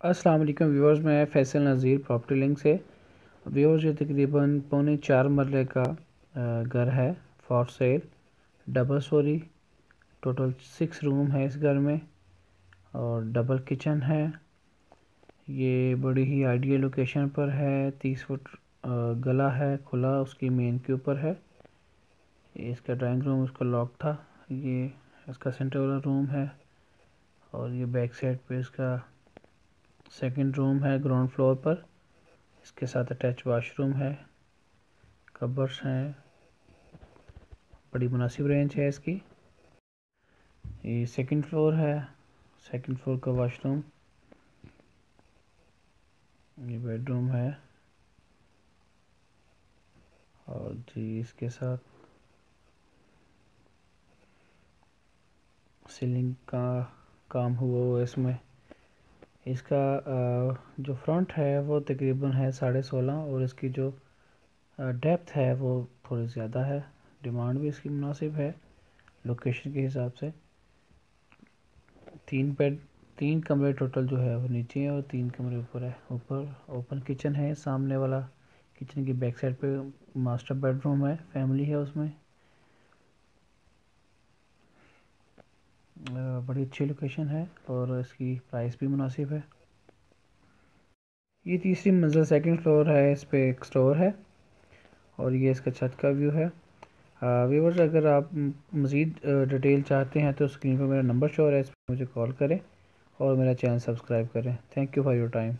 अस्सलाम वालेकुम व्यूअर्स, मैं फैसल नज़ीर प्रॉपर्टी लिंक से। व्यूअर्स, ये तकरीबन पौने चार मरले का घर है, for sale, double storey, total six room है इस घर में, और डबल किचन है। ये बड़ी ही आइडियल लोकेशन पर है, तीस फुट गला है, खुला, उसकी मेन के ऊपर है। इसका ड्राइंग रूम उसका लॉक था, ये इसका सेंटर वाला रूम है, और ये बैक साइड पे इसका सेकंड रूम है ग्राउंड फ्लोर पर। इसके साथ अटैच वाशरूम है। कबर्स हैं। बड़ी मुनासिब रेंज है इसकी। ये सेकंड फ्लोर है। सेकंड फ्लोर का वाशरूम। ये बेडरूम है। और जी इसके साथ सीलिंग का काम हुआ हुआ इसमें। इसका जो फ्रंट है वो तकरीबन है साढ़े सोलह और इसकी जो डेप्थ है वो थोड़ी ज़्यादा है। डिमांड भी इसकी मुनासिब है लोकेशन के हिसाब से। तीन बेड तीन कमरे टोटल जो है वो नीचे है और तीन कमरे ऊपर है। ऊपर ओपन किचन है, सामने वाला किचन की बैक साइड पे मास्टर बेडरूम है फैमिली है उसमें बड़ी अच्छी लोकेशन है और इसकी प्राइस भी मुनासिब है। ये तीसरी मंजिल सेकंड फ्लोर है, इस पर एक स्टोर है और ये इसका छत का व्यू है। व्यूवर्स अगर आप मज़ीद डिटेल चाहते हैं तो स्क्रीन पर मेरा नंबर शोर है, इस पर मुझे कॉल करें और मेरा चैनल सब्सक्राइब करें। Thank you for your time